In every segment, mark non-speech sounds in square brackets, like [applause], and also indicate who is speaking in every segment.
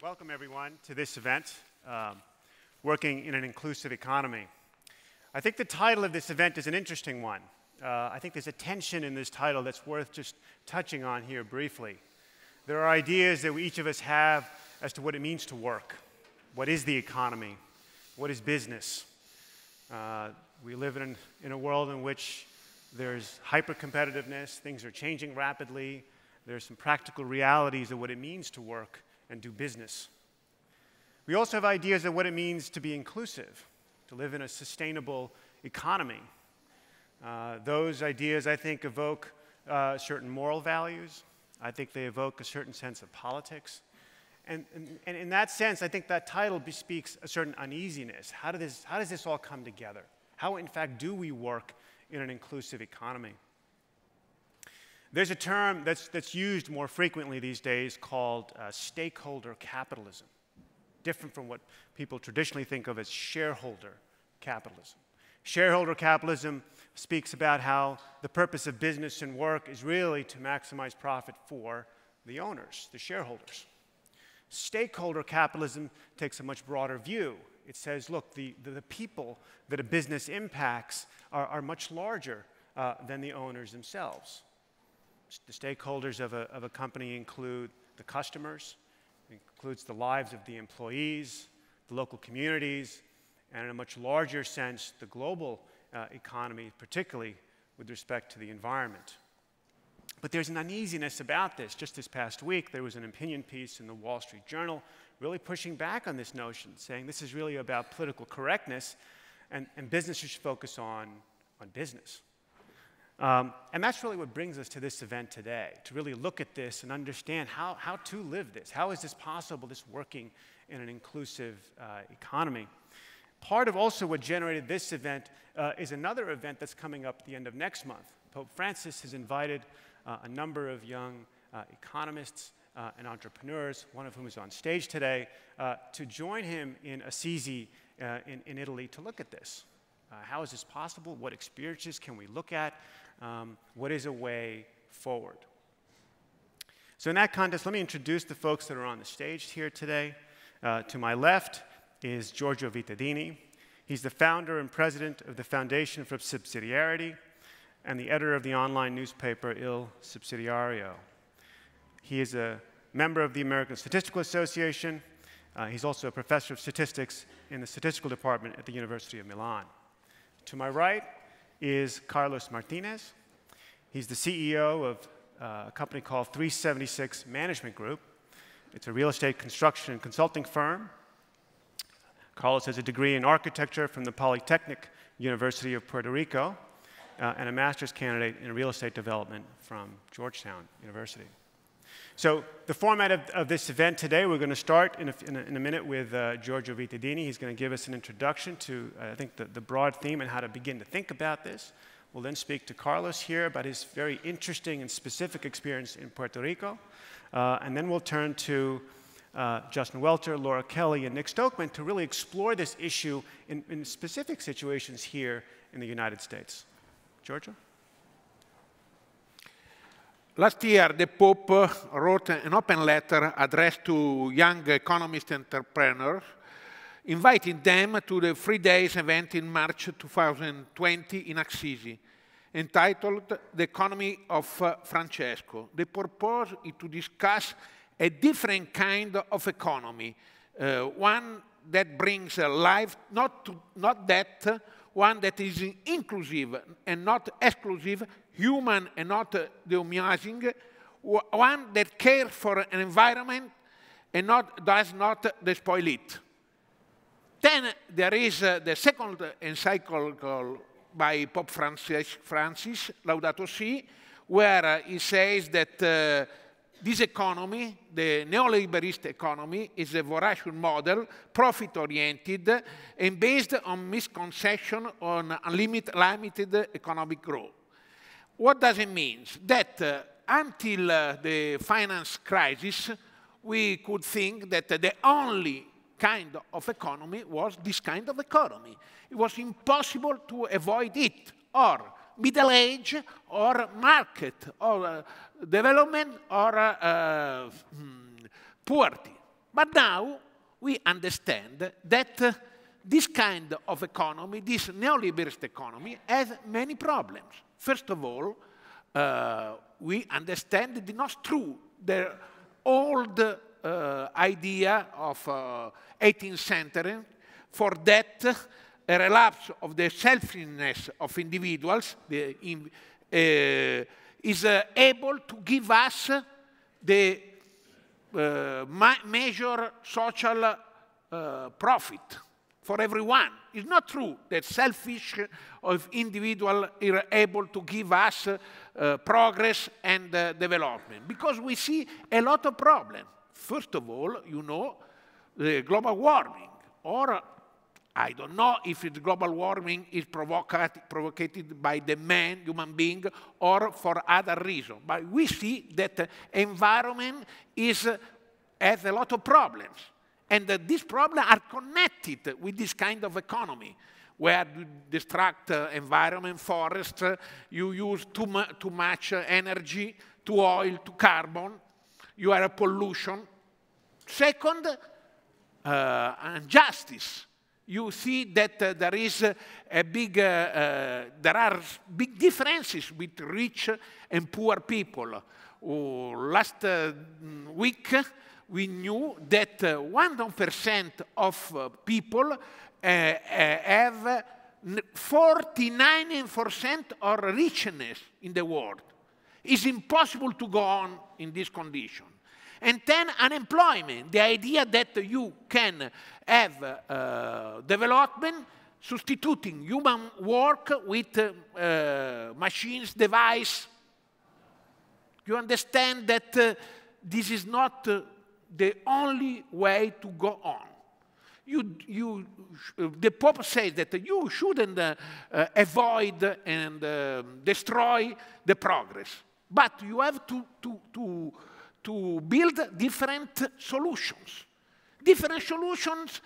Speaker 1: Welcome, everyone, to this event, um, Working in an Inclusive Economy. I think the title of this event is an interesting one. Uh, I think there's a tension in this title that's worth just touching on here briefly. There are ideas that we, each of us have as to what it means to work. What is the economy? What is business? Uh, we live in, in a world in which there's hyper competitiveness, things are changing rapidly, there's some practical realities of what it means to work and do business. We also have ideas of what it means to be inclusive, to live in a sustainable economy. Uh, those ideas, I think, evoke uh, certain moral values. I think they evoke a certain sense of politics. And, and, and in that sense, I think that title bespeaks a certain uneasiness. How, do this, how does this all come together? How, in fact, do we work in an inclusive economy? There's a term that's, that's used more frequently these days called uh, stakeholder capitalism, different from what people traditionally think of as shareholder capitalism. Shareholder capitalism speaks about how the purpose of business and work is really to maximize profit for the owners, the shareholders. Stakeholder capitalism takes a much broader view. It says, look, the, the, the people that a business impacts are, are much larger uh, than the owners themselves. The stakeholders of a, of a company include the customers, includes the lives of the employees, the local communities, and in a much larger sense, the global uh, economy, particularly with respect to the environment. But there's an uneasiness about this. Just this past week, there was an opinion piece in the Wall Street Journal really pushing back on this notion, saying this is really about political correctness and, and business should focus on, on business. Um, and that's really what brings us to this event today, to really look at this and understand how, how to live this. How is this possible, this working in an inclusive uh, economy? Part of also what generated this event uh, is another event that's coming up at the end of next month. Pope Francis has invited uh, a number of young uh, economists uh, and entrepreneurs, one of whom is on stage today, uh, to join him in Assisi in, in Italy to look at this. How is this possible? What experiences can we look at? um, what is a way forward. So, in that context, let me introduce the folks that are on the stage here today. Uh, to my left is Giorgio Vittadini. He's the founder and president of the Foundation for Subsidiarity and the editor of the online newspaper Il Sussidiario. He is a member of the American Statistical Association. Uh, he's also a professor of statistics in the statistical department at the University of Milan. To my right is Carlos Martinez. He's the CEO of uh, a company called 376 Management Group. It's a real estate construction and consulting firm. Carlos has a degree in architecture from the Polytechnic University of Puerto Rico uh, and a master's candidate in real estate development from Georgetown University. So the format of, of this event today, we're going to start in a, in a, in a minute with uh, Giorgio Vittadini. He's going to give us an introduction to, uh, I think, the, the broad theme and how to begin to think about this. We'll then speak to Carlos here about his very interesting and specific experience in Puerto Rico. Uh, and then we'll turn to uh, Justin Welter, Laura Kelly, and Nick Stokeman to really explore this issue in, in specific situations here in the United States. Giorgio?
Speaker 2: Last year, the Pope wrote an open letter addressed to young economist entrepreneurs, inviting them to the three days event in March 2020 in Assisi, entitled The Economy of Francesco. The purpose is to discuss a different kind of economy, uh, one that brings life, not, to, not that, one that is inclusive and not exclusive, human and not dehumanizing, one that cares for an environment and not, does not despoil it. Then there is uh, the second encyclical by Pope Francis, Francis Laudato Si, where uh, he says that uh, this economy, the neoliberalist economy, is a voracious model, profit-oriented, and based on misconception on unlimited limited economic growth. What does it mean? That uh, until uh, the finance crisis, we could think that the only kind of economy was this kind of economy. It was impossible to avoid it, or middle age, or market, or uh, development, or uh, hmm, poverty. But now we understand that uh, this kind of economy, this neoliberalist economy, has many problems. First of all, uh, we understand it is not true. The old uh, idea of uh, 18th century for that a relapse of the selfishness of individuals the, in, uh, is uh, able to give us the uh, major social uh, profit for everyone. It's not true that selfish of individual are able to give us uh, progress and uh, development because we see a lot of problems. First of all, you know, the global warming or I don't know if it's global warming is provoked by the man, human being, or for other reason. But we see that environment is, has a lot of problems. And these problems are connected with this kind of economy, where you destruct uh, environment, forest, uh, you use too, mu too much energy, to oil, to carbon, you are a pollution. Second, uh, injustice. You see that uh, there is a big, uh, uh, there are big differences with rich and poor people. last week, we knew that 1% of uh, people uh, uh, have 49% of richness in the world. It's impossible to go on in this condition. And then unemployment, the idea that you can have uh, development substituting human work with uh, machines, device. You understand that uh, this is not the only way to go on. You, you, the Pope says that you shouldn't uh, uh, avoid and uh, destroy the progress, but you have to, to, to, to build different solutions. Different solutions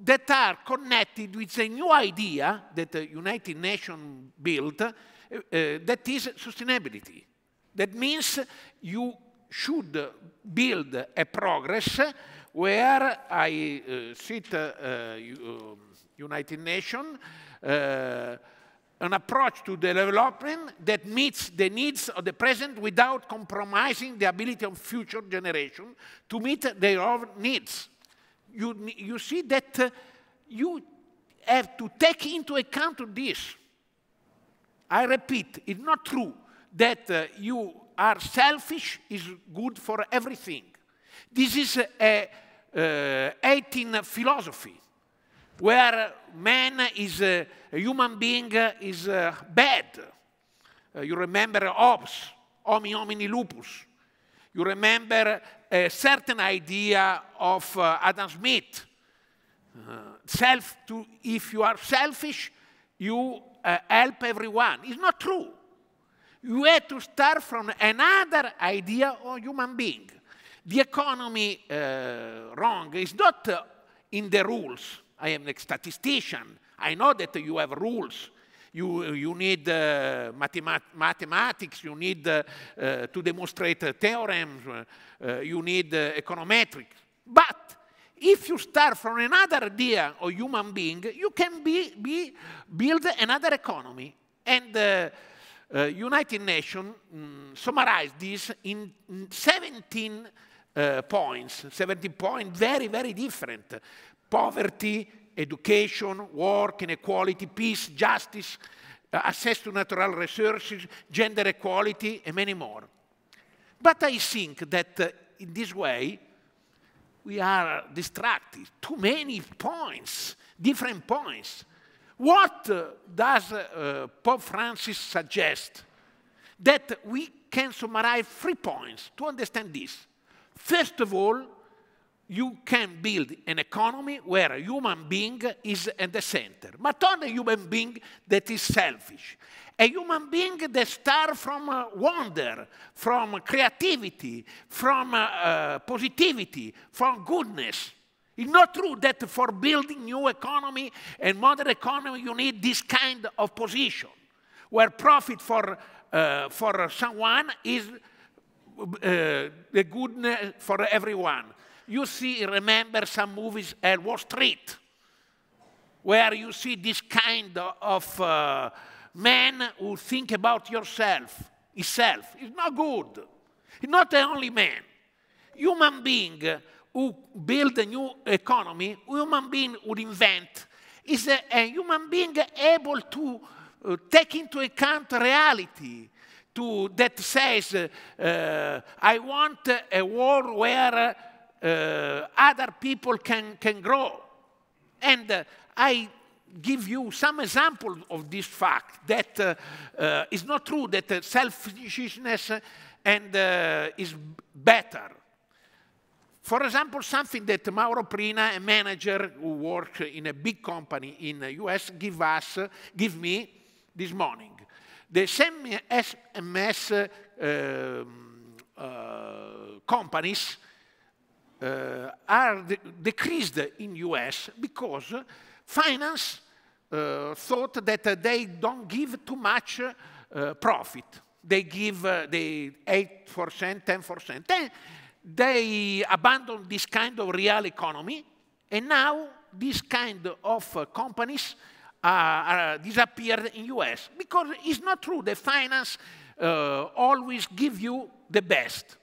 Speaker 2: that are connected with a new idea that the United Nations built, uh, that is sustainability. That means you should build a progress where I uh, sit uh, uh, United Nations, uh, an approach to development that meets the needs of the present without compromising the ability of future generations to meet their own needs. You, you see that uh, you have to take into account this. I repeat, it's not true that uh, you are selfish is good for everything. This is a, a 18 philosophy where man is a, a human being is uh, bad. Uh, you remember Hobbes, homo homini lupus. You remember a certain idea of uh, Adam Smith. Uh, self to, if you are selfish, you uh, help everyone. It's not true you have to start from another idea of human being. The economy uh, wrong is not uh, in the rules. I am a statistician. I know that you have rules. You, you need uh, mathemat mathematics, you need uh, uh, to demonstrate theorems, uh, you need econometrics. But if you start from another idea of human being, you can be, be build another economy. And uh, United Nations um, summarized this in 17 uh, points, 17 points, very, very different. Poverty, education, work, inequality, peace, justice, uh, access to natural resources, gender equality, and many more. But I think that uh, in this way, we are distracted. Too many points, different points. What uh, does uh, Pope Francis suggest? That we can summarize three points to understand this. First of all, you can build an economy where a human being is at the center, but not a human being that is selfish. A human being that starts from uh, wonder, from creativity, from uh, uh, positivity, from goodness. It's not true that for building new economy and modern economy, you need this kind of position, where profit for, uh, for someone is the goodness for everyone. You see, remember some movies at Wall Street, where you see this kind of uh, man who think about yourself, himself. It's not good. He's not the only man. Human being who build a new economy, human being who invent, is a, a human being able to uh, take into account reality, to, that says, uh, I want a world where uh, other people can, can grow. And uh, I give you some example of this fact that uh, uh, it's not true that uh, selfishness and uh, is better. For example, something that Mauro Prina, a manager who works in a big company in the US, give us, give me this morning. The same SMS uh, uh, companies uh, are de decreased in US because finance uh, thought that they don't give too much uh, profit. They give the 8%, 10%. Then they abandon this kind of real economy, and now this kind of companies uh, disappeared in US because it's not true that finance always give you the best.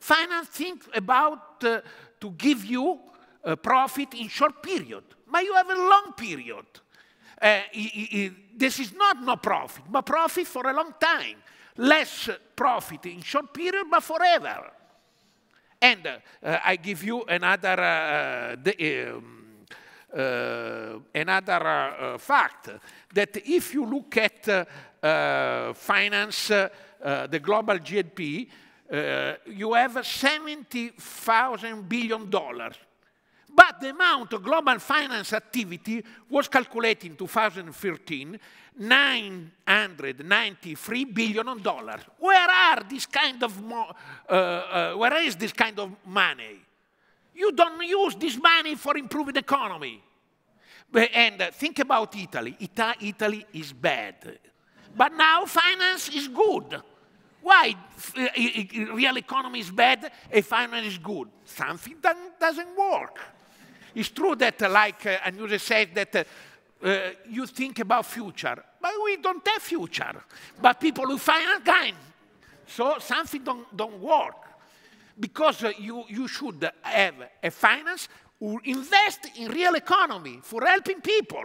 Speaker 2: Finance think about uh, to give you a profit in short period, but you have a long period. Uh, this is not no profit, but profit for a long time. Less profit in short period, but forever. And uh, I give you another uh, the, um, uh, another uh, fact that if you look at uh, finance, the global GDP, you have 70,000 billion dollars. But the amount of global finance activity was calculated in 2013 993 billion dollars. Where are this kind of uh, uh, where is this kind of money? You don't use this money for improving the economy. And uh, think about Italy. Ita Italy is bad. But now finance is good. Why real economy is bad and finance is good? Something doesn't work. It's true that, uh, like uh, Agnese said, that uh, uh, you think about future, but we don't have future. But people who finance gain. So something don't, don't work because uh, you, you should have a finance who invest in real economy for helping people.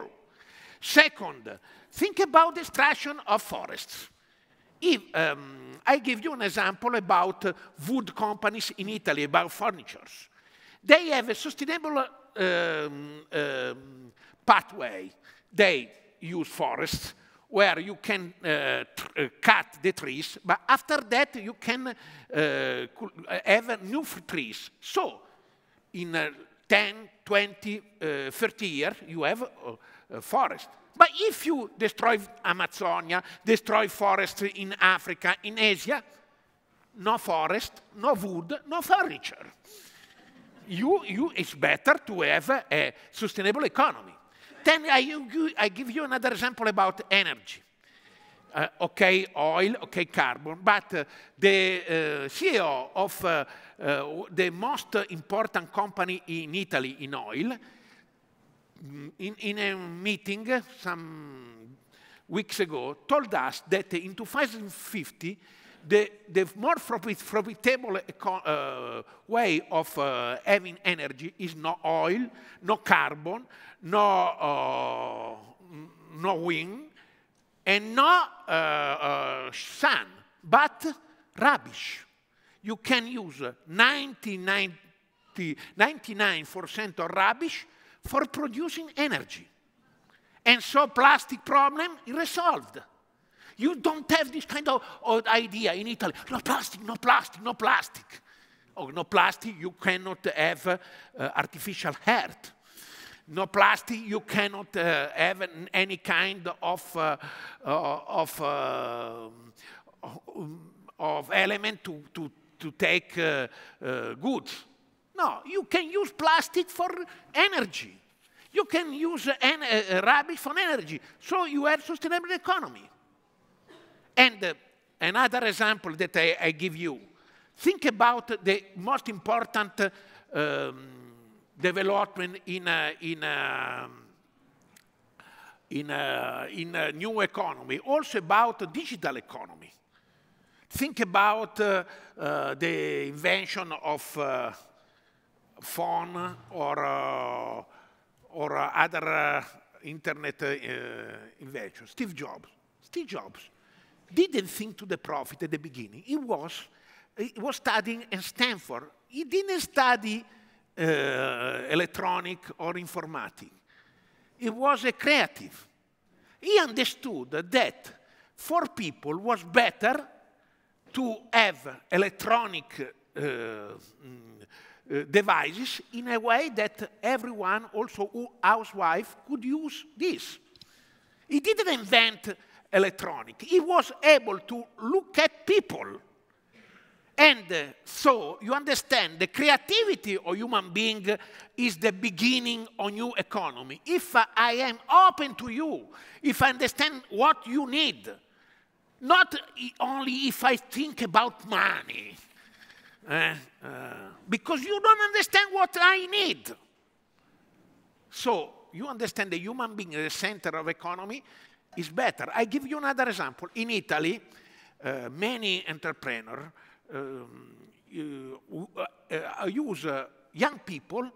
Speaker 2: Second, think about destruction of forests. If, um, I give you an example about uh, wood companies in Italy, about furnitures. They have a sustainable um, um, pathway. They use forests where you can uh, uh, cut the trees, but after that you can uh, have new trees. So, in uh, 10, 20, uh, 30 years, you have a forest. But if you destroy Amazonia, destroy forests in Africa, in Asia, no forest, no wood, no furniture. You, you, it's better to have a sustainable economy. Then I, I give you another example about energy. Uh, okay, oil, okay, carbon, but uh, the uh, CEO of uh, uh, the most important company in Italy in oil, in, in a meeting some weeks ago, told us that in 2050, the, the more profitable uh, way of uh, having energy is no oil, no carbon, no, uh, no wind, and no uh, uh, sun, but rubbish. You can use 99% of rubbish for producing energy. And so plastic problem resolved. You don't have this kind of, of idea in Italy. No plastic, no plastic, no plastic. Oh, no plastic, you cannot have uh, artificial heart. No plastic, you cannot uh, have any kind of, uh, uh of, uh, of element to, to, to take uh, goods. No, you can use plastic for energy. You can use en rubbish for energy. So you have sustainable economy. And uh, another example that I, I, give you. Think about the most important uh, um, development in, uh, in, uh, in, uh, in a new economy, also about digital economy. Think about uh, uh, the invention of uh, phone or, uh, or other uh, internet uh, inventions. Steve Jobs. Steve Jobs didn't think to the profit at the beginning. He was, he was studying at Stanford. He didn't study electronic or informatic. He was a creative. He understood that for people was better to have electronic uh, uh, devices in a way that everyone, also housewife, could use this. He didn't invent electronic. He was able to look at people. And uh, so you understand the creativity of human being is the beginning of new economy. If uh, I am open to you, if I understand what you need, not only if I think about money, uh, uh, because you don't understand what I need. So you understand the human being at the center of economy is better. I give you another example. In Italy, uh, many entrepreneurs um, uh, use uh, young people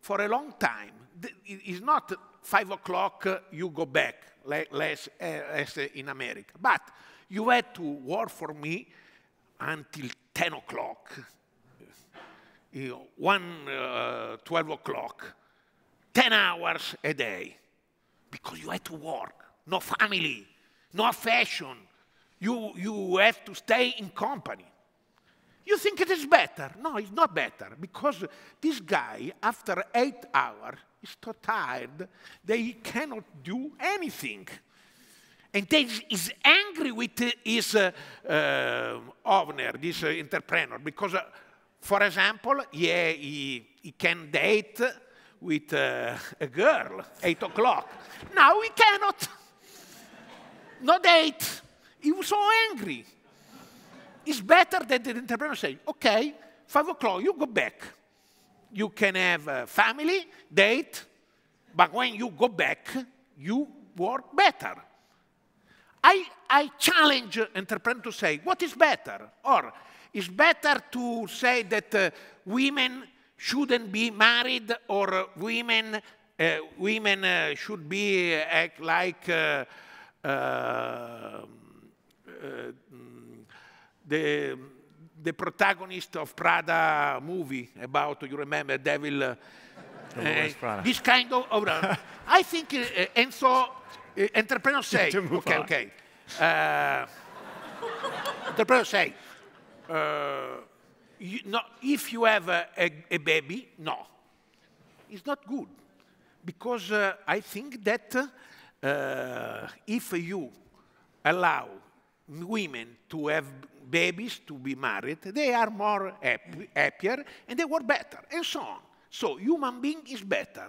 Speaker 2: for a long time. It's not five o'clock you go back, less as in America. But you had to work for me until 10 o'clock, you know, 1, uh, 12 o'clock, 10 hours a day, because you had to work. No family, no fashion. You, you have to stay in company. You think it is better? No, it's not better, because this guy, after eight hours, is so tired that he cannot do anything and then is angry with his uh, uh, owner, this uh, entrepreneur, because, for example, he, he can date with uh, a girl, 8 o'clock. Now he cannot. No date. He was so angry. It's better that the entrepreneur say, okay, 5 o'clock, you go back. You can have a family, date, but when you go back, you work better. I, I challenge entrepreneurs to say, what is better? Or is better to say that uh, women shouldn't be married or women, uh, women uh, should be act like uh, uh, the, the protagonist of Prada movie about, you remember, Devil, uh, this kind of, of I think, and so entrepreneurs [laughs] say, okay, on. okay. Uh, entrepreneurs say, uh, you, no, if you have a, a, a, baby, no. It's not good. Because uh, I think that uh, if you allow women to have babies, to be married, they are more happy, happier and they work better, and so on. So human being is better.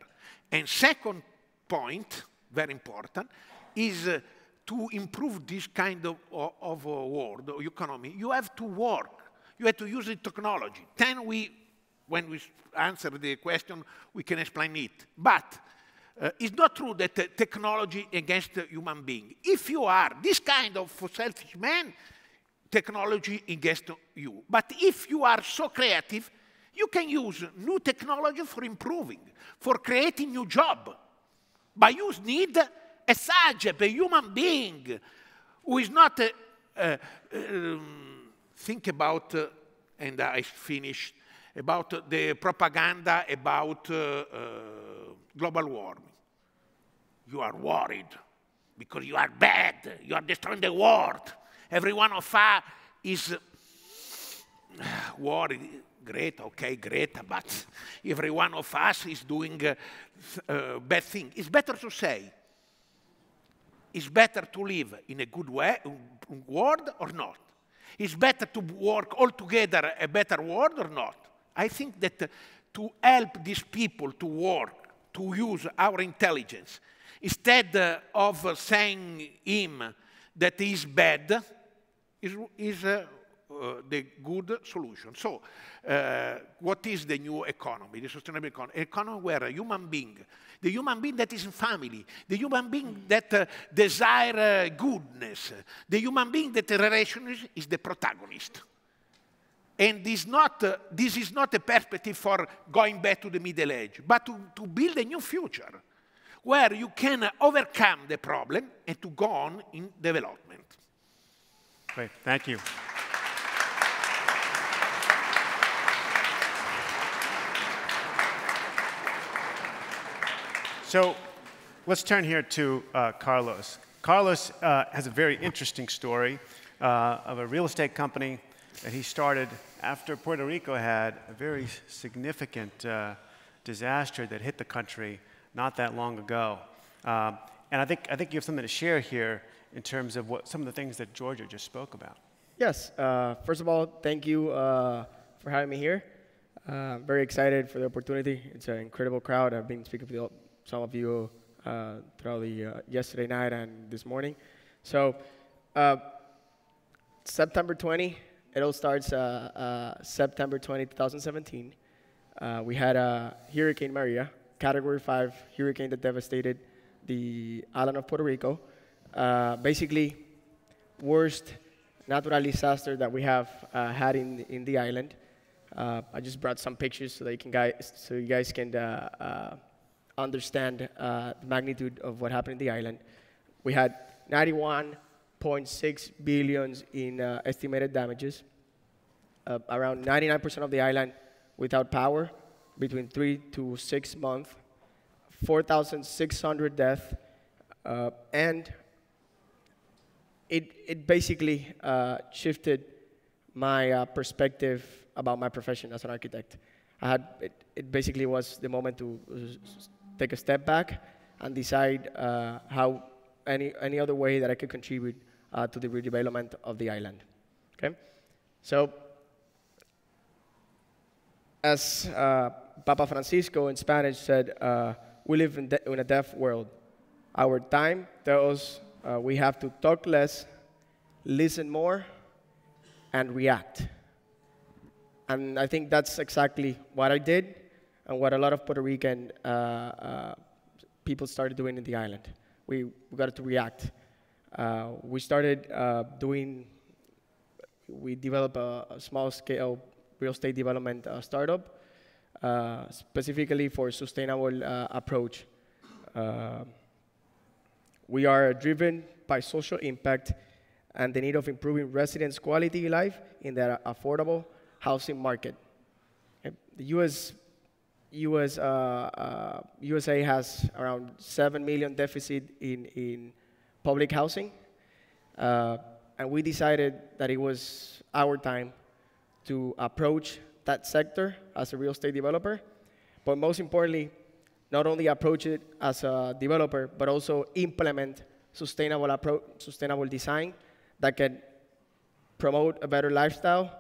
Speaker 2: And second point, very important, is uh, to improve this kind of, of, of uh, world, or economy, you have to work. You have to use the technology. Then we, when we answer the question, we can explain it. But uh, it's not true that uh, technology against the human being. If you are this kind of selfish man, technology against you. But if you are so creative, you can use new technology for improving, for creating new job. But you need a subject, a human being, who is not, uh, uh, um, think about, uh, and I finished, about the propaganda about uh, uh, global warming. You are worried because you are bad, you are destroying the world. Every one of us is worried great, okay, great, but every one of us is doing a, uh, bad thing. It's better to say, it's better to live in a good way, world or not. It's better to work all together a better world or not. I think that to help these people to work, to use our intelligence, instead of saying him that he's bad, is, is uh, uh, the good solution. So, uh, what is the new economy, the sustainable economy? Economy where a human being, the human being that is in family, the human being that uh, desire uh, goodness, the human being that the relationship is the protagonist. And this, not, uh, this is not a perspective for going back to the Middle Age, but to, to build a new future where you can overcome the problem and to go on in development.
Speaker 1: Great, thank you. So let's turn here to uh, Carlos. Carlos uh, has a very interesting story uh, of a real estate company that he started after Puerto Rico had a very significant uh, disaster that hit the country not that long ago. Um, and I think, I think you have something to share here in terms of what some of the things that Giorgio just spoke about.
Speaker 3: Yes. Uh, first of all, thank you for having me here. Uh, very excited for the opportunity. It's an incredible crowd. I've been speaking with some of you uh, throughout the uh, yesterday night and this morning. So, uh, September 20, it all starts uh, uh, September 20, 2017. Uh, we had a Hurricane Maria, Category 5 hurricane that devastated the island of Puerto Rico. basically, worst natural disaster that we have had in, in the island. I just brought some pictures so that you can guys, so you guys can understand uh, the magnitude of what happened in the island. We had 91.6 billions in uh, estimated damages. Uh, around 99% of the island without power, between three to six months. 4,600 deaths, uh, and it, it basically uh, shifted my uh, perspective about my profession as an architect. I had, it, it basically was the moment to take a step back and decide uh, how any, any other way that I could contribute uh, to the redevelopment of the island. Okay? So, as uh, Papa Francisco in Spanish said, uh, we live in, in, a deaf world. Our time tells uh, we have to talk less, listen more, and react. And I think that's exactly what I did and what a lot of Puerto Rican uh, uh, people started doing in the island. We, we got to react. Uh, we started doing, we developed a, a, small scale real estate development startup specifically for sustainable approach. we are driven by social impact and the need of improving residents' quality life in their affordable housing market. The U.S. US, uh, uh, USA has around 7 million deficit in, in public housing. Uh, and we decided that it was our time to approach that sector as a real estate developer. But most importantly, not only approach it as a developer, but also implement sustainable, sustainable design that can promote a better lifestyle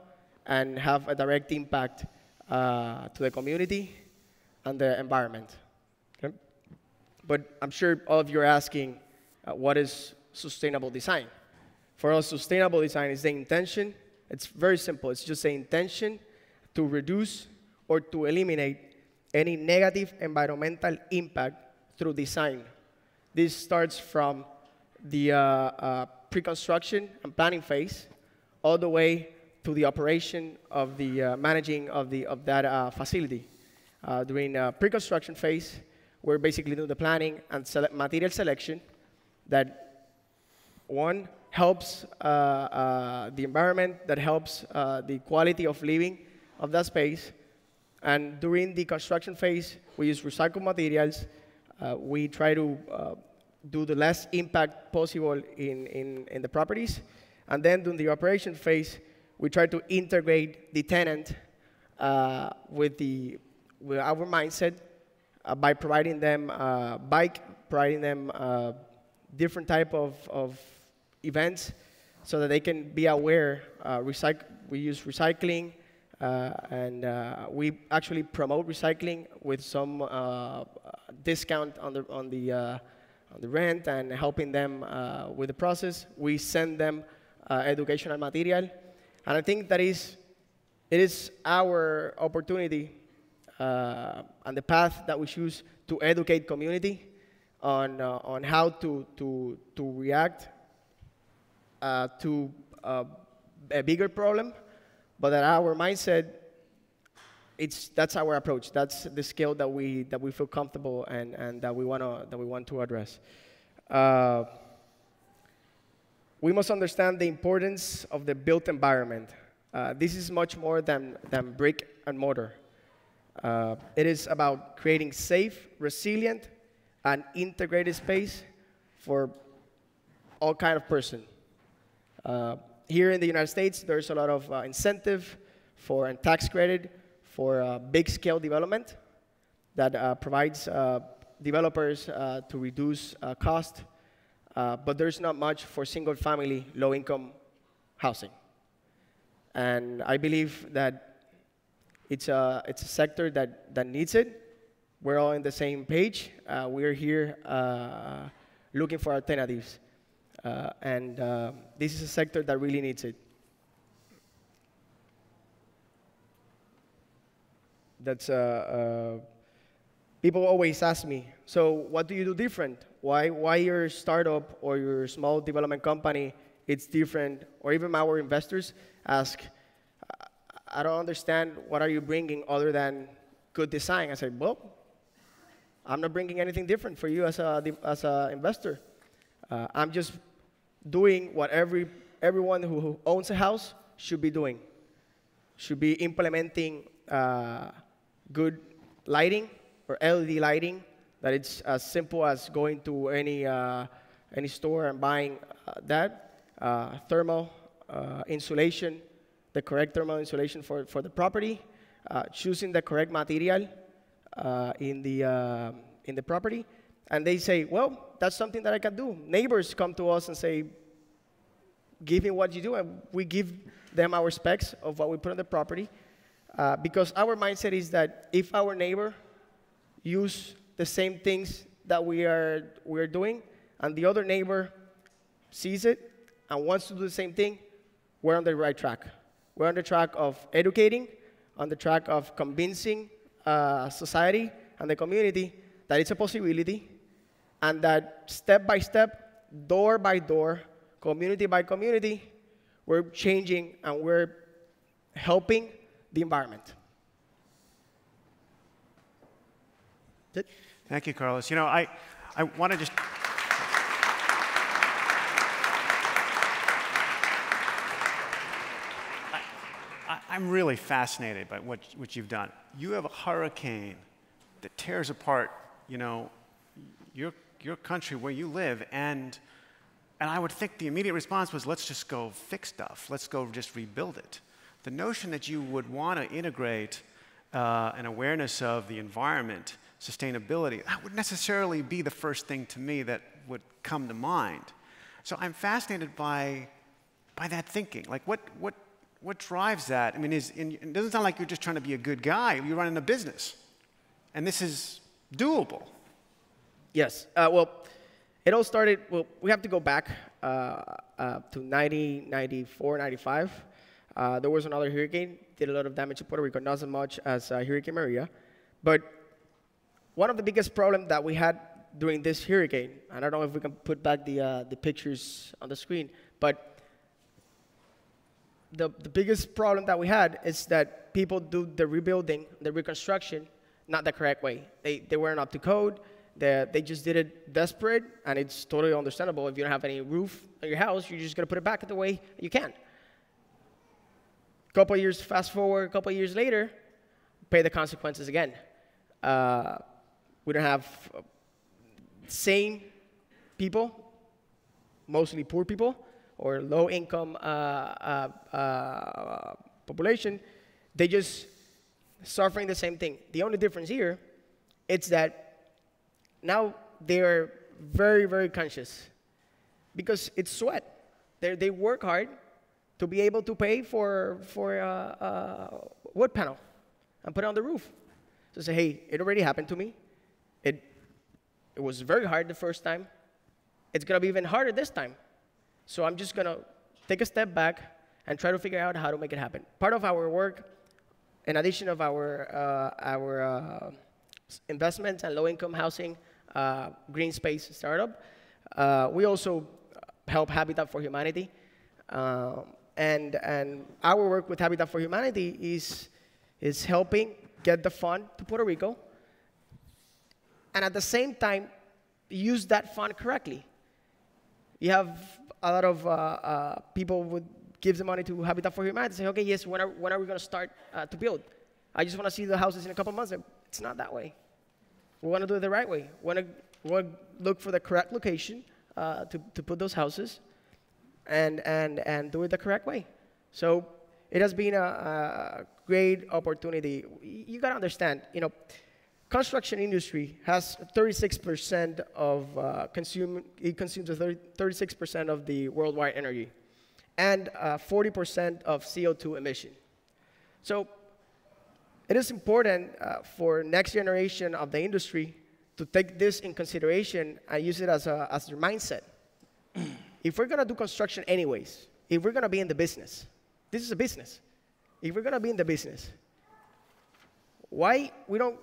Speaker 3: and have a direct impact uh, to the community and the environment. Okay? But I'm sure all of you are asking, uh, what is sustainable design? For us, sustainable design is the intention. It's very simple. It's just the intention to reduce or to eliminate any negative environmental impact through design. This starts from the uh, uh, pre-construction and planning phase all the way to the operation of the uh, managing of, the, of that uh, facility uh, during a pre-construction phase. We're basically doing the planning and sele material selection that, one, helps uh, uh, the environment, that helps uh, the quality of living of that space. And during the construction phase, we use recycled materials. Uh, we try to uh, do the less impact possible in, in, in the properties. And then during the operation phase, we try to integrate the tenant uh, with the with our mindset uh, by providing them uh, bike, providing them uh, different type of, of events so that they can be aware. Uh, we use recycling, uh, and uh, we actually promote recycling with some discount on the, on, the, on the rent and helping them with the process. We send them educational material, And I think that is, it is our opportunity uh, and the path that we choose to educate community on, uh, on how to, to, to react uh, to uh, a bigger problem, but that our mindset, it's, that's our approach. That's the skill that we, that we feel comfortable and, and that, we wanna, that we want to address. Uh, we must understand the importance of the built environment. Uh, this is much more than, than brick and mortar. Uh, it is about creating safe, resilient, and integrated space for all kind of person. Uh, here in the United States, there's a lot of uh, incentive for and tax credit for uh, big scale development that uh, provides uh, developers to reduce cost, but there's not much for single family, low income housing. And I believe that it's a, it's a sector that, that needs it. We're all on the same page. we're here looking for alternatives. Uh, and uh, this is a sector that really needs it. That's, uh, uh, people always ask me, so what do you do different? Why, why your startup or your small development company, it's different? Or even our investors ask, I don't understand what are you bringing other than good design. I said, well, I'm not bringing anything different for you as a as an investor. Uh, I'm just doing what every, everyone who owns a house should be doing. Should be implementing uh, good lighting or LED lighting, that it's as simple as going to any, uh, any store and buying uh, that. Uh, thermal uh, insulation, the correct thermal insulation for, for the property, uh, choosing the correct material in, the, in the property, and they say, well, that's something that I can do. Neighbors come to us and say, give me what you do, and we give them our specs of what we put on the property. Uh, because our mindset is that if our neighbor use the same things that we are, we are doing, and the other neighbor sees it and wants to do the same thing, we're on the right track. We're on the track of educating, on the track of convincing uh, society and the community that it's a possibility, and that step by step, door by door, community by community, we're changing and we're helping the environment.
Speaker 1: Thank you, Carlos. You know, I, I want to just. I, am really fascinated by what, what you've done. You have a hurricane that tears apart, you know, your, your country where you live, and and I would think the immediate response was, let's just go fix stuff. Let's go just rebuild it. The notion that you would want to integrate uh, an awareness of the environment, sustainability, that would necessarily be the first thing to me that would come to mind. So I'm fascinated by, by that thinking. Like, what, what, what drives that? I mean, is, it doesn't sound like you're just trying to be a good guy. You're running a business. And this is doable.
Speaker 3: Yes. Uh, well, it all started, well, we have to go back uh, uh, to 90, 94, 95. Uh, there was another hurricane, did a lot of damage to Puerto Rico, not as much as uh, Hurricane Maria. But one of the biggest problems that we had during this hurricane, and I don't know if we can put back the, uh, the pictures on the screen, but the, the biggest problem that we had is that people do the rebuilding, the reconstruction, not the correct way. They, they weren't up to code that they just did it desperate, and it's totally understandable. If you don't have any roof on your house, you're just gonna put it back the way you can. A couple years, fast forward, a couple years later, pay the consequences again. Uh, we don't have uh, sane people, mostly poor people, or low income uh, uh, uh, population. They just suffering the same thing. The only difference here, it's that now they're very, very conscious because it's sweat. They're, they work hard to be able to pay for, for a, a wood panel and put it on the roof. So say, hey, it already happened to me. It, it was very hard the first time. It's going to be even harder this time. So I'm just going to take a step back and try to figure out how to make it happen. Part of our work, in addition of our, uh, our uh, investments and low-income housing uh, green space startup, uh, we also help Habitat for Humanity. Um, and, and our work with Habitat for Humanity is, is helping get the fund to Puerto Rico and at the same time use that fund correctly. You have a lot of uh, uh, people would give the money to Habitat for Humanity and say, okay, yes, when are, when are we going to start uh, to build? I just want to see the houses in a couple months. It's not that way. We want to do it the right way. We want to, look for the correct location uh, to, to put those houses and, and, and do it the correct way. So it has been a, a great opportunity. You got to understand, you know, construction industry has 36% of uh, consume, it consumes 36% of the worldwide energy and 40% uh, of CO2 emission. So it is important uh, for next generation of the industry to take this in consideration and use it as, a, as their mindset. if we're going to do construction anyways, if we're going to be in the business, this is a business. If we're going to be in the business, why we don't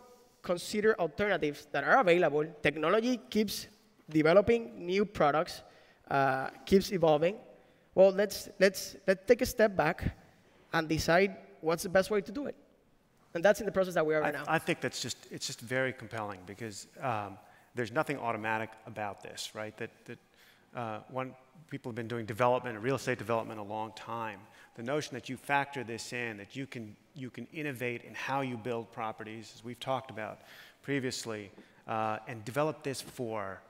Speaker 3: consider alternatives that are available. Technology keeps developing new products, uh, keeps evolving. Well, let's, let's, let's take a step back and decide what's the best way to do it. And that's in the process that we are right
Speaker 1: I,
Speaker 3: now.
Speaker 1: I think that's just, it's just very compelling because um, there's nothing automatic about this, right? That, that uh, one, people have been doing development, real estate development a long time. The notion that you factor this in, that you can, you can innovate in how you build properties, as we've talked about previously, uh, and develop this for,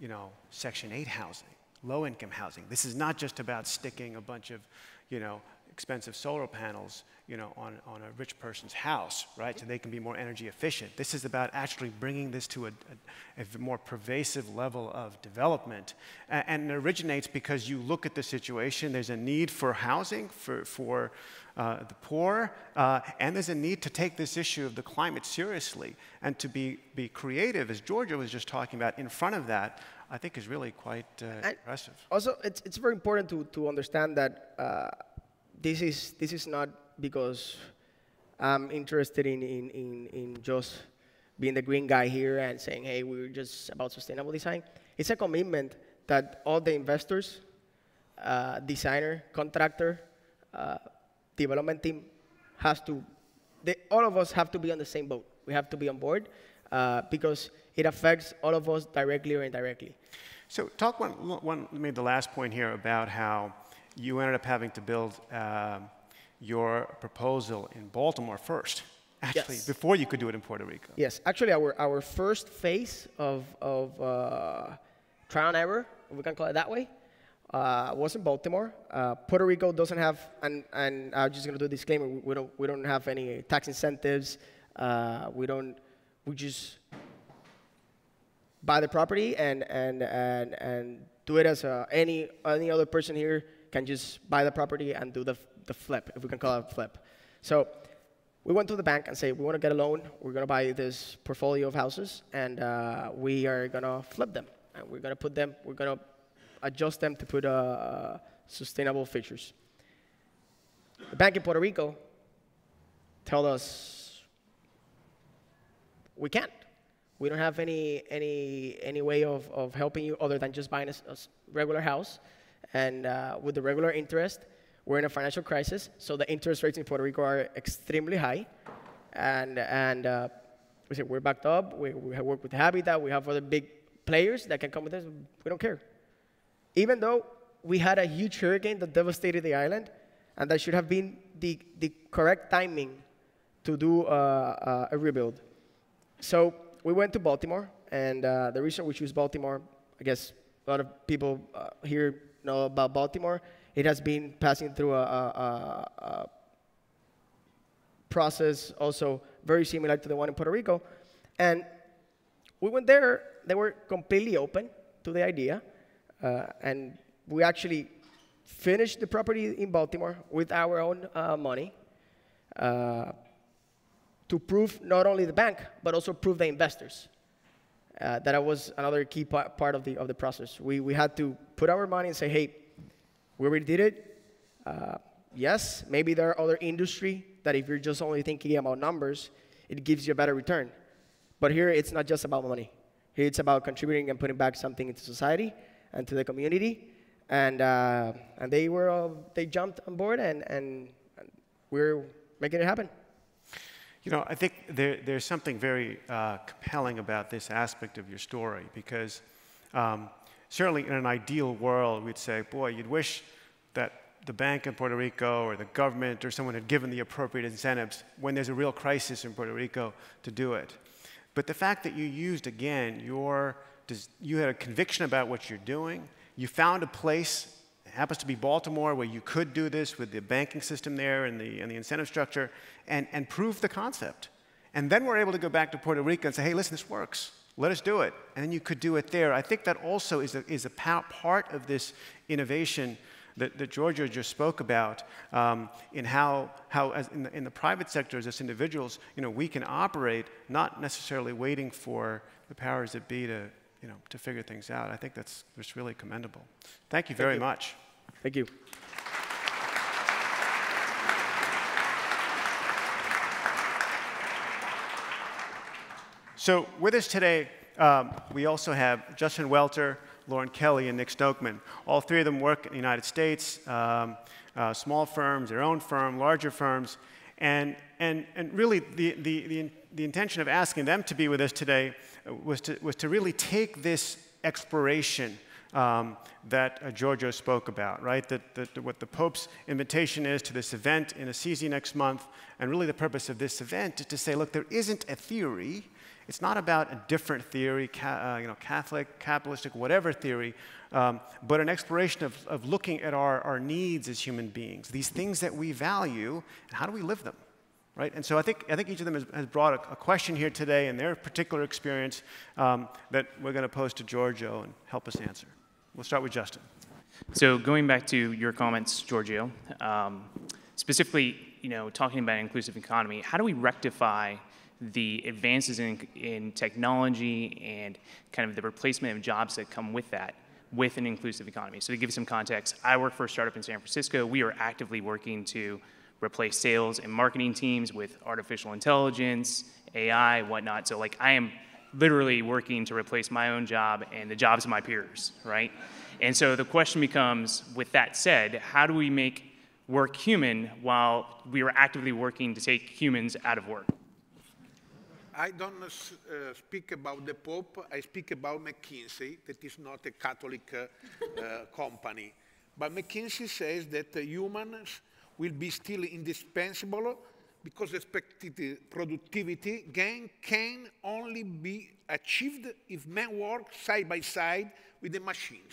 Speaker 1: you know, Section 8 housing, low-income housing. This is not just about sticking a bunch of, you know, expensive solar panels, you know, on, on a rich person's house, right? So they can be more energy efficient. This is about actually bringing this to a, a, a more pervasive level of development. And, and, it originates because you look at the situation, there's a need for housing for, for uh, the poor, uh, and there's a need to take this issue of the climate seriously and to be, be creative, as Giorgio was just talking about, in front of that, I think is really quite uh, impressive.
Speaker 3: Also, it's, it's very important to, to understand that uh, this is, this is not because I'm interested in, in, in, in just being the green guy here and saying, hey, we're just about sustainable design. It's a commitment that all the investors, uh, designer, contractor, uh, development team has to, they, all of us have to be on the same boat. We have to be on board uh, because it affects all of us directly or indirectly.
Speaker 1: So talk one, one, made the last point here about how you ended up having to build uh, your proposal in Baltimore first, [laughs] actually, yes. before you could do it in Puerto Rico.
Speaker 3: Yes, actually, our, our first phase of, of uh, trial and error, we can call it that way, uh, was in Baltimore. Uh, Puerto Rico doesn't have, and, and I'm just going to do a disclaimer, we don't, we don't have any tax incentives. Uh, we don't, we just buy the property and, and, and, and do it as a, any, any other person here can just buy the property and do the, the flip, if we can call it a flip. So we went to the bank and say, we want to get a loan. We're going to buy this portfolio of houses, and uh, we are going to flip them. And we're going to put them, we're going to adjust them to put uh, sustainable features. The bank in Puerto Rico told us we can't. We don't have any, any, any way of, of helping you other than just buying a, a regular house. And uh, with the regular interest, we're in a financial crisis, so the interest rates in Puerto Rico are extremely high. And, and uh, we said, we're backed up, we, we have worked with Habitat, we have other big players that can come with us, we don't care. Even though we had a huge hurricane that devastated the island, and that should have been the, the correct timing to do uh, uh, a rebuild. So we went to Baltimore, and uh, the reason we choose Baltimore, I guess a lot of people uh, here know about Baltimore. It has been passing through a, a, a process also very similar to the one in Puerto Rico. And we went there, they were completely open to the idea. Uh, and we actually finished the property in Baltimore with our own uh, money uh, to prove not only the bank, but also prove the investors. Uh, that was another key part of the, of the process. We, we had to put our money and say, hey, we already did it. Uh, yes, maybe there are other industry that if you're just only thinking about numbers, it gives you a better return. But here, it's not just about money. Here, it's about contributing and putting back something into society and to the community. And, uh, and they, were, uh, they jumped on board, and, and we're making it happen.
Speaker 1: You know, I think there, there's something very uh, compelling about this aspect of your story because um, certainly in an ideal world, we'd say, boy, you'd wish that the bank in Puerto Rico or the government or someone had given the appropriate incentives when there's a real crisis in Puerto Rico to do it. But the fact that you used, again, your, you had a conviction about what you're doing, you found a place, it happens to be Baltimore, where you could do this with the banking system there and the, and the incentive structure, and, and prove the concept. And then we're able to go back to Puerto Rico and say, hey, listen, this works. Let us do it. And then you could do it there. I think that also is a, is a part of this innovation that, that Giorgio just spoke about um, in how, how as in, the, in the private sector, as individuals, you know, we can operate not necessarily waiting for the powers that be to, you know, to figure things out. I think that's, that's really commendable. Thank you very
Speaker 3: Thank you.
Speaker 1: much.
Speaker 3: Thank you.
Speaker 1: So with us today, um, we also have Justin Welter, Lauren Kelly, and Nick Stokeman. All three of them work in the United States, um, uh, small firms, their own firm, larger firms. And, and, and really, the, the, the, the intention of asking them to be with us today was to, was to really take this exploration um, that uh, Giorgio spoke about, right? That, that, what the Pope's invitation is to this event in Assisi next month, and really the purpose of this event is to say, look, there isn't a theory it's not about a different theory, uh, you know, Catholic, capitalistic, whatever theory, um, but an exploration of, of looking at our, our needs as human beings, these things that we value, and how do we live them? Right? And so I think, I think each of them has, has brought a, a, question here today in their particular experience um, that we're going to pose to Giorgio and help us answer. We'll start with Justin.
Speaker 4: So going back to your comments, Giorgio, um, specifically, you know, talking about inclusive economy, how do we rectify the advances in, in technology and kind of the replacement of jobs that come with that with an inclusive economy. So to give you some context, I work for a startup in San Francisco. We are actively working to replace sales and marketing teams with artificial intelligence, AI, whatnot. So like I am literally working to replace my own job and the jobs of my peers, right? And so the question becomes, with that said, how do we make work human while we are actively working to take humans out of work?
Speaker 2: I don't uh, speak about the Pope, I speak about McKinsey, that is not a Catholic uh, uh, company. But McKinsey says that humans will be still indispensable because expected productivity gain can only be achieved if men work side by side with the machines.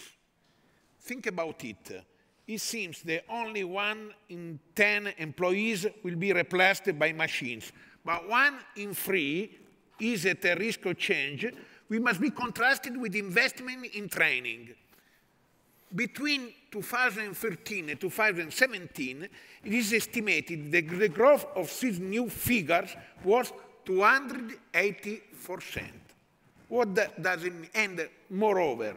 Speaker 2: Think about it. It seems that only one in 10 employees will be replaced by machines but one in three is at a risk of change, we must be contrasted with investment in training. Between 2013 and 2017, it is estimated that the growth of these new figures was 280%. What does it mean? And moreover,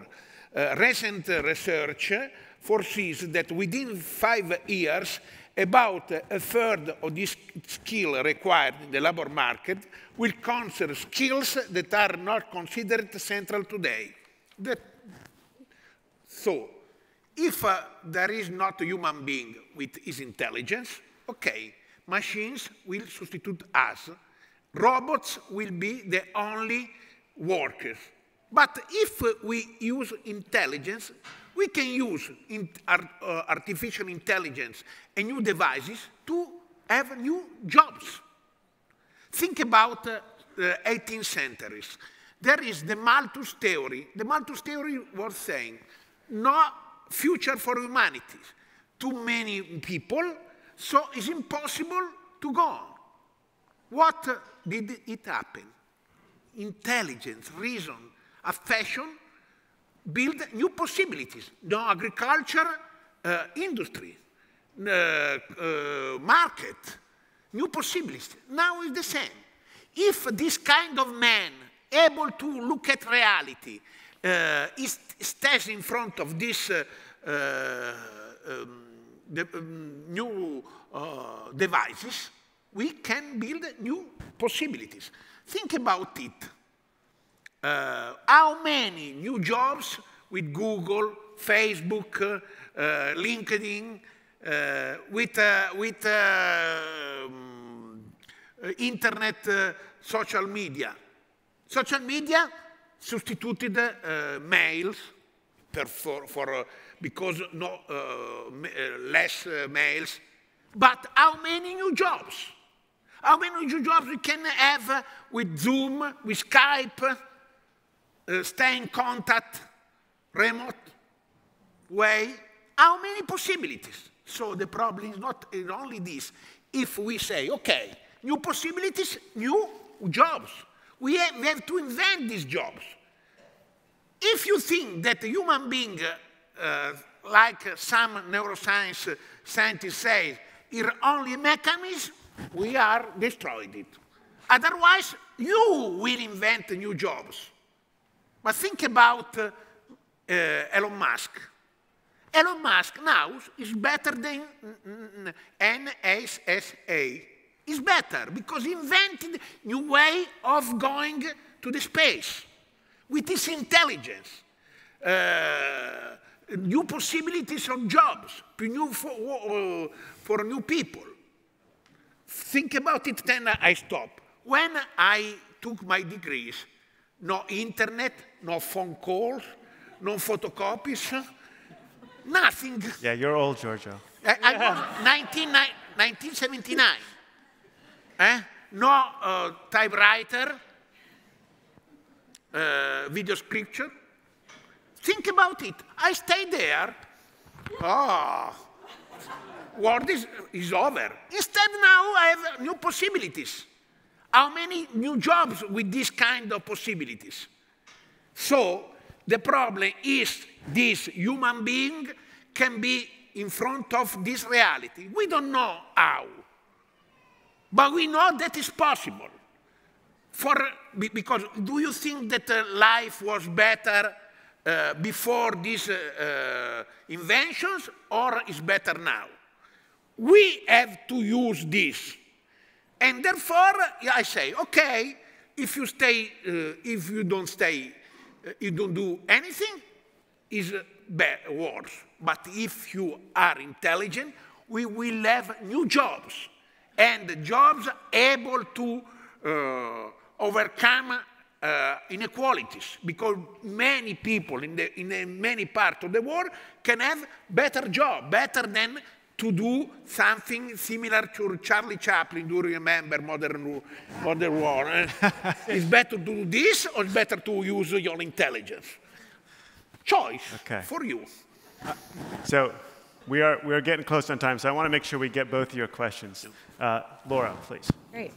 Speaker 2: uh, recent research foresees that within five years, about a third of this skill required in the labor market will concern skills that are not considered central today. That, so, if uh, there is not a human being with his intelligence, okay, machines will substitute us. Robots will be the only workers. But if we use intelligence, we can use in, uh, artificial intelligence and new devices to have new jobs. Think about uh, the 18th centuries. There is the Malthus theory. The Malthus theory was saying, no future for humanity. Too many people, so it's impossible to go on. What did it happen? Intelligence, reason, affection build new possibilities. No agriculture, uh, industry, uh, uh, market, new possibilities. Now it's the same. If this kind of man able to look at reality uh, stays in front of this uh, uh, um, um, new uh, devices, we can build new possibilities. Think about it. Uh, how many new jobs with Google, Facebook, LinkedIn, with, with um, internet, social media? Social media substituted eh, mails for, for eh, because no, eh, less mails. But how many new jobs? How many new jobs we can have with Zoom, with Skype, uh, stay in contact, remote way? How many possibilities? So the problem is not only this. If we say, okay, new possibilities, new jobs, we have, we have to invent these jobs. If you think that a human being, uh, uh, like some neuroscience scientists say, is only a mechanism, we are destroyed it. Otherwise, you will invent new jobs. But think about uh, uh, Elon Musk. Elon Musk now is better than NASA. Is better because he invented new way of going to the space with his intelligence, uh, new possibilities of jobs, new for, uh, for new people. Think about it, then I stop. When I took my degrees, no internet, no phone calls, no photocopies, nothing.
Speaker 1: Yeah, you're old, Giorgio.
Speaker 2: I, I 19, 1979. Eh? No uh, typewriter, uh, video scripture. Think about it. I stay there. Oh, world is, is over. Instead, now I have new possibilities. How many new jobs with this kind of possibilities? So the problem is this human being can be in front of this reality. We don't know how, but we know that is possible. For, because do you think that uh, life was better uh, before these uh, uh inventions or is better now? We have to use this. And therefore, I say, okay, if you stay, uh, if you don't stay, uh, you don't do anything, is worse. But if you are intelligent, we will have new jobs, and jobs able to uh, overcome uh, inequalities, because many people in, the, in many parts of the world can have better job, better than to do something similar to Charlie Chaplin. Do you remember Modern, modern War? Eh? [laughs] it's better to do this or it's better to use your intelligence? Choice okay. for you.
Speaker 1: Uh, so we are, we are getting close on time, so I want to make sure we get both your questions. Uh, Laura, please.
Speaker 5: Great.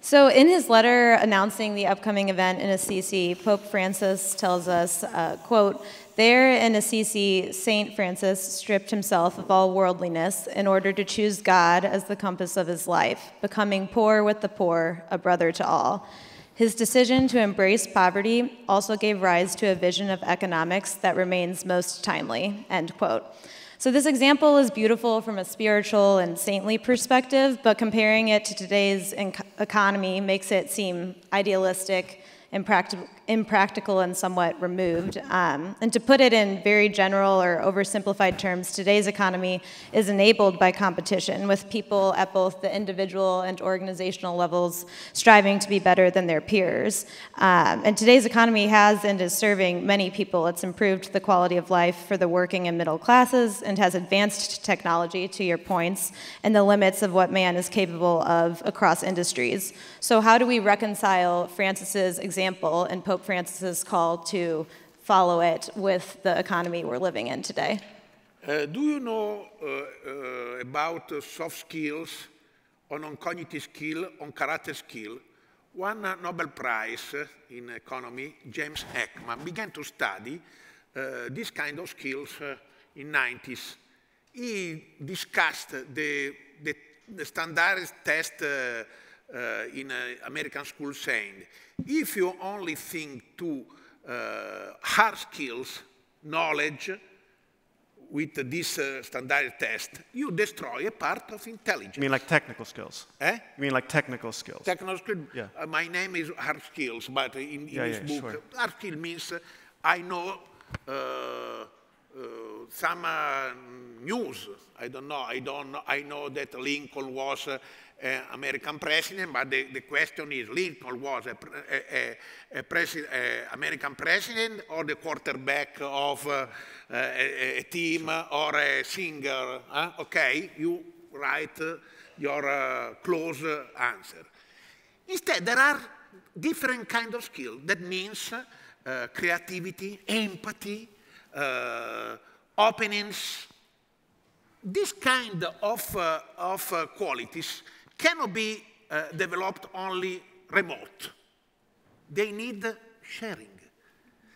Speaker 5: So, in his letter announcing the upcoming event in Assisi, Pope Francis tells us, uh, quote, there in Assisi, St. Francis stripped himself of all worldliness in order to choose God as the compass of his life, becoming poor with the poor, a brother to all. His decision to embrace poverty also gave rise to a vision of economics that remains most timely, end quote. So, this example is beautiful from a spiritual and saintly perspective, but comparing it to today's economy makes it seem idealistic and impractical, impractical and somewhat removed. Um, and to put it in very general or oversimplified terms, today's economy is enabled by competition, with people at both the individual and organizational levels striving to be better than their peers. Um, and today's economy has and is serving many people. It's improved the quality of life for the working and middle classes and has advanced technology, to your points, and the limits of what man is capable of across industries. So, how do we reconcile Francis's example and Pope Francis's call to follow it with the economy we're living in today?
Speaker 2: Uh, do you know uh, uh, about soft skills, on, cognitive skill, on character skill? One Nobel Prize in economy, James Heckman, began to study uh, this kind of skills uh, in 90s. He discussed the, the, the standard test uh, uh, in American school saying, if you only think to uh, hard skills, knowledge, with this uh, standard test, you destroy a part of intelligence.
Speaker 1: You mean like technical skills?
Speaker 2: Eh?
Speaker 1: You mean like technical skills?
Speaker 2: Technical skill.
Speaker 1: Yeah.
Speaker 2: Uh, my name is hard skills, but in, in
Speaker 1: Yeah,
Speaker 2: this
Speaker 1: yeah,
Speaker 2: book,
Speaker 1: sure.
Speaker 2: hard skill means uh, I know uh, uh, some uh, news. I don't know. I don't. Know, I know that Lincoln was uh, uh, American president, but the, the question is, Lincoln was a, a, a, presi- American president or the quarterback of uh, a, team or a singer? huh? Okay, you write your uh, close answer. Instead, there are different kind of skills. That means uh, creativity, empathy, uh, openings. This kind of, uh, of uh, qualities cannot be uh, developed only remote. They need sharing.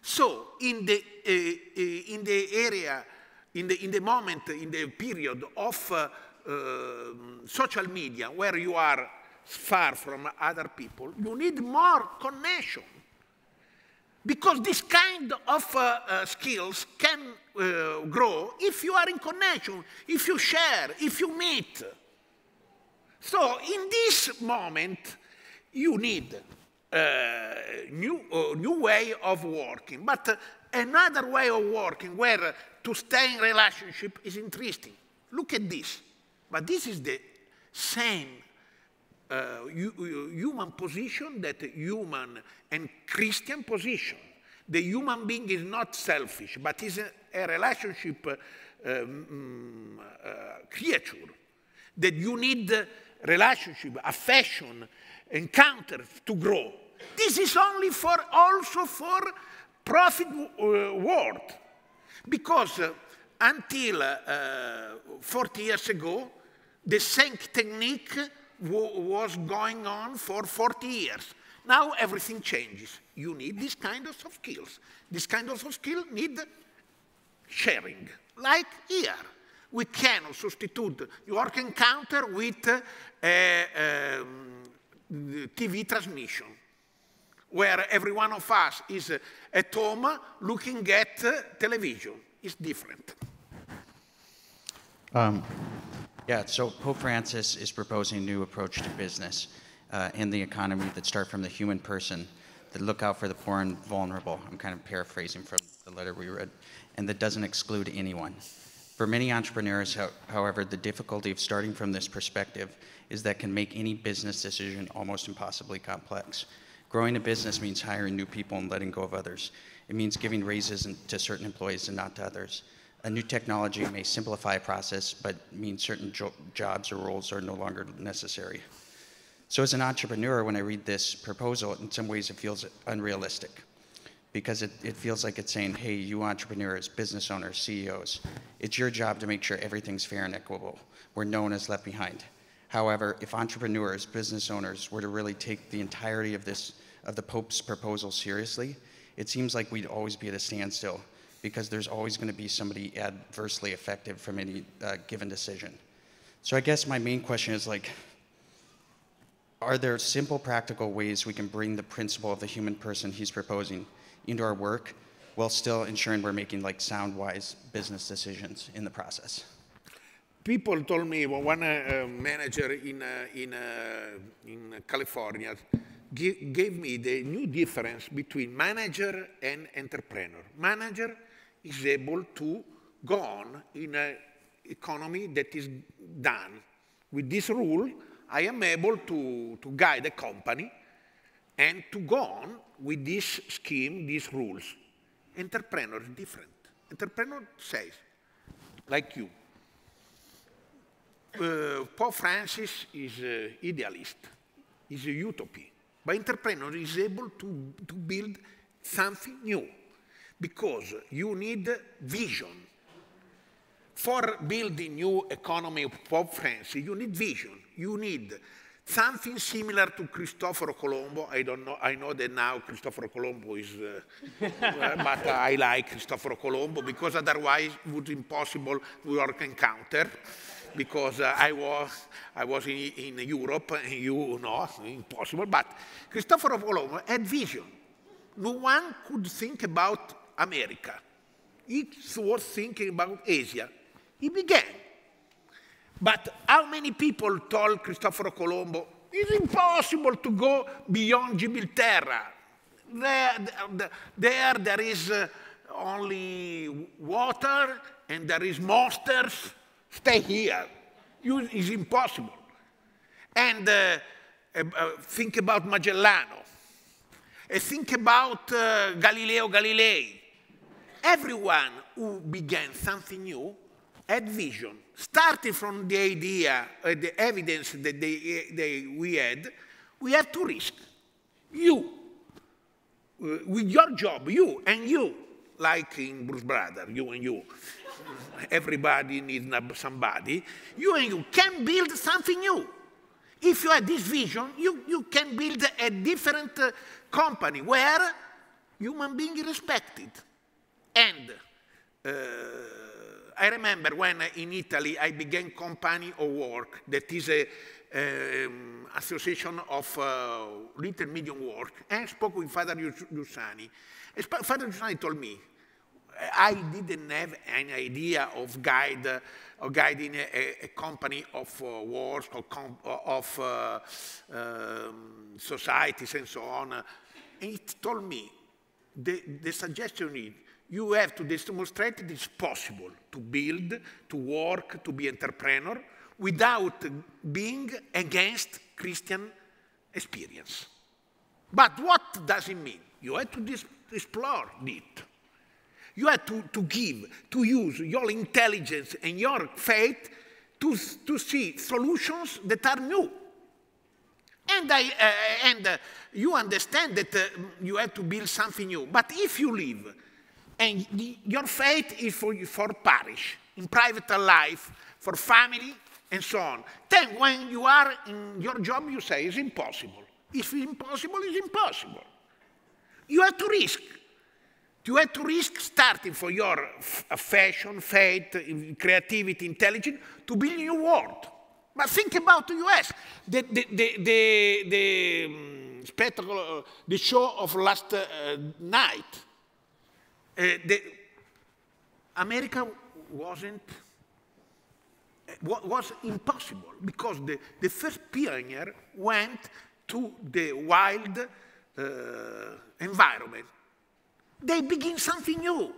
Speaker 2: So in the, uh, uh, in the area, in the, in the moment, in the period of uh, um, social media where you are far from other people, you need more connection. Because this kind of uh, uh, skills can uh, grow if you are in connection, if you share, if you meet. So in this moment, you need a new, uh, new way of working, but uh, another way of working where uh, to stay in relationship is interesting. Look at this. But this is the same uh, hu- hu- human position that human and Christian position. The human being is not selfish, but is a, a relationship uh, um, uh, creature. That you need uh, relationship, affection, encounter to grow. This is only for also for profit uh, world. Because uh, until uh, 40 years ago, the same technique wa- was going on for 40 years. Now everything changes. You need this kind of skills. This kind of skill need sharing. Like here, we can substitute your encounter with uh, a, um, TV transmission where every one of us is uh, at home looking at uh, television. It's different.
Speaker 6: Yeah, so Pope Francis is proposing a new approach to business uh, and the economy that start from the human person, that look out for the poor and vulnerable. I'm kind of paraphrasing from the letter we read, and that doesn't exclude anyone. For many entrepreneurs, how- however, the difficulty of starting from this perspective is that can make any business decision almost impossibly complex. Growing a business means hiring new people and letting go of others. It means giving raises to certain employees and not to others. A new technology may simplify a process, but means certain jo- jobs or roles are no longer necessary. So, as an entrepreneur, when I read this proposal, in some ways it feels unrealistic because it, it feels like it's saying, hey, you entrepreneurs, business owners, CEOs, it's your job to make sure everything's fair and equitable, where no one is left behind. However, if entrepreneurs, business owners were to really take the entirety of this, of the Pope's proposal seriously, it seems like we'd always be at a standstill because there's always going to be somebody adversely affected from any uh, given decision. So I guess my main question is like, are there simple, practical ways we can bring the principle of the human person he's proposing into our work while still ensuring we're making like sound, wise business decisions in the process?
Speaker 2: People told me, well, one uh, uh, manager in, uh, in, uh, in California gave me the new difference between manager and entrepreneur. Manager is able to go on in an economy that is done. With this rule, I am able to, to guide a company and to go on with this scheme, these rules. Entrepreneur is different. Entrepreneur says, like you, uh, Pope Francis is uh, idealist, is a utopia. But entrepreneur is able to, to build something new because you need vision. For building new economy of Pope Francis, you need vision. You need something similar to Cristoforo Colombo. I don't know. I know that now Cristoforo Colombo is, uh, [laughs] but I like Cristoforo Colombo because otherwise it would be impossible to work encounter. Because uh, I was I was in, in Europe, and you know, impossible. But Cristoforo Colombo had vision. No one could think about America. he was thinking about Asia. He began. But how many people told Cristoforo Colombo, it's impossible to go beyond Gibilterra. There, there, there is uh, only water and there is monsters. Stay here. It's impossible. And uh, uh, think about Magellano. And think about uh, Galileo Galilei. Everyone who began something new had vision. Starting from the idea, uh, the evidence that they, they, we had, we have to risk. You, uh, with your job, you and you, like in Blues Brother, you and you, everybody needs somebody, you and you can build something new. If you have this vision, you, you can build a different uh, company where human being is respected. And uh, I remember when in Italy I began Company of Work, that is a um, association of uh, little medium work, and I spoke with Father Giussani. Father Giussani told me, I didn't have any idea of guide uh, guiding a, a company of uh, wars or of uh, um, societies and so on. And he told me the, the suggestion is you have to demonstrate it is possible to build, to work, to be entrepreneur without being against Christian experience. But what does it mean? You have to explore it. You have to, to give, to use your intelligence and your faith to, to see solutions that are new. And, I, uh, and uh, you understand that uh, you have to build something new. But if you live and the, your faith is for, for parish, in private life, for family, and so on. Then when you are in your job, you say it's impossible. If it's impossible, it's impossible. You have to risk. You have to risk starting for your fashion, faith, creativity, intelligence to build a new world. But think about the US. The, the, the, the, the um, spectacle, uh, the show of last uh, night the, America wasn't uh, was impossible because the, the first pioneer went to the wild uh, environment. They begin something new.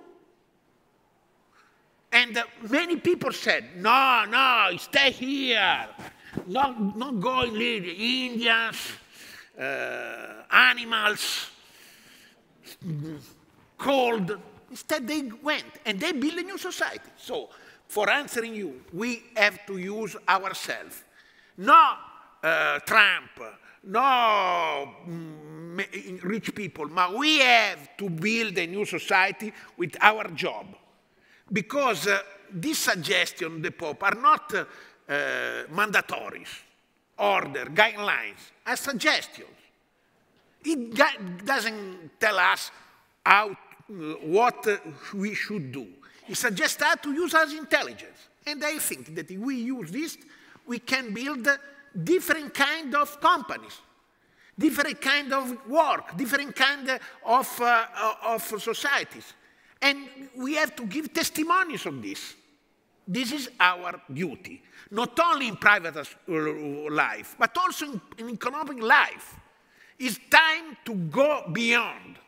Speaker 2: And uh, many people said, no, no, stay here. Not, not go in Indians, uh, animals, cold, Instead, they went and they built a new society. So, for answering you, we have to use ourselves. Not uh, Trump, no mm, rich people, but we have to build a new society with our job. Because uh, these suggestions, the Pope, are not uh, mandatories, order, guidelines, are suggestions. It doesn't tell us how Uh, what uh, we should do. He suggests that to use as intelligence. And I think that if we use this, we can build different kind of companies, different kind of work, different kind of, uh, uh of societies. And we have to give testimonies of this. This is our duty, not only in private life, but also in, in economic life. It's time to go beyond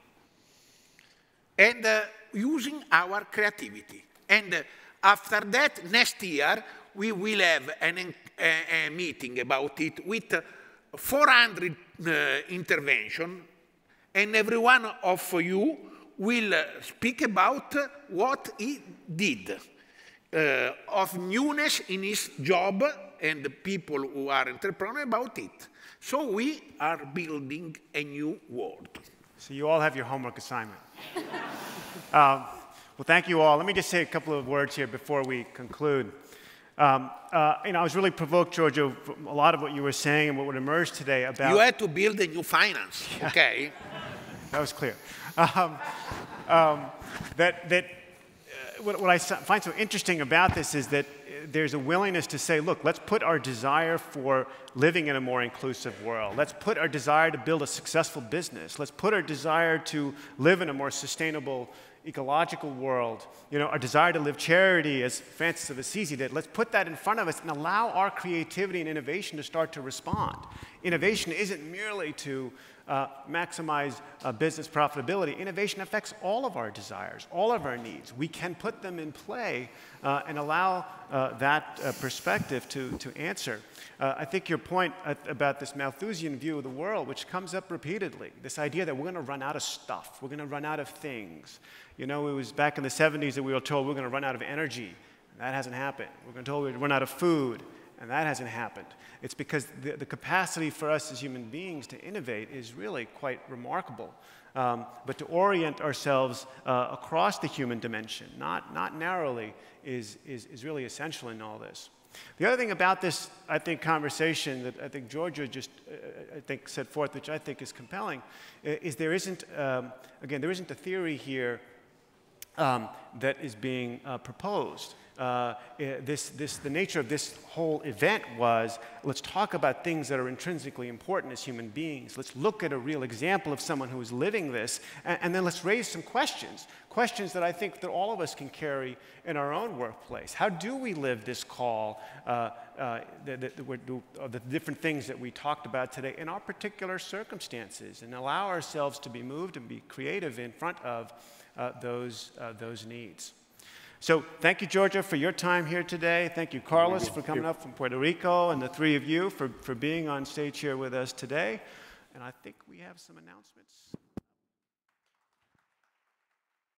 Speaker 2: and uh, using our creativity. And uh, after that, next year, we will have an, a, a meeting about it with 400 uh, intervention, and every one of you will speak about what he did uh, of newness in his job and the people who are entrepreneurs about it. So we are building a new world.
Speaker 1: So you all have your homework assignment. [laughs] um, well, thank you all. Let me just say a couple of words here before we conclude. Um, uh, you know, I was really provoked, Giorgio, from a lot of what you were saying and what would emerge today about.
Speaker 2: You had to build a new finance, [laughs] yeah. okay?
Speaker 1: that was clear. Um, um, that that uh, what, what I find so interesting about this is that there's a willingness to say, look, let's put our desire for living in a more inclusive world. Let's put our desire to build a successful business. Let's put our desire to live in a more sustainable ecological world, you know, our desire to live charity, as Francis of Assisi did. Let's put that in front of us and allow our creativity and innovation to start to respond. Innovation isn't merely to uh, maximize uh, business profitability. Innovation affects all of our desires, all of our needs. We can put them in play uh, and allow uh, that uh, perspective to, to answer. Uh, I think your point about this Malthusian view of the world, which comes up repeatedly, this idea that we're going to run out of stuff, we're going to run out of things. You know, it was back in the 70s that we were told we're going to run out of energy. That hasn't happened. We're told we're run out of food, and that hasn't happened. It's because the, the capacity for us as human beings to innovate is really quite remarkable. Um, but to orient ourselves uh, across the human dimension, not, not narrowly, is, is, is really essential in all this. The other thing about this, I think, conversation that I think Giorgio just, uh, I think, set forth, which I think is compelling, is there isn't, um, again, there isn't a theory here um, that is being uh, proposed. Uh, eh, this, this, the nature of this whole event was let's talk about things that are intrinsically important as human beings. Let's look at a real example of someone who is living this, and, and, then let's raise some questions. Questions that I think that all of us can carry in our own workplace. How do we live this call, uh, uh, the, the, different things that we talked about today in our particular circumstances, and allow ourselves to be moved and be creative in front of uh, those, uh, those needs. So thank you, Giorgio, for your time here today. Thank you, Carlos, for coming up from Puerto Rico, and the three of you for, for being on stage here with us today. And I think we have some announcements.